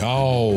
Oh.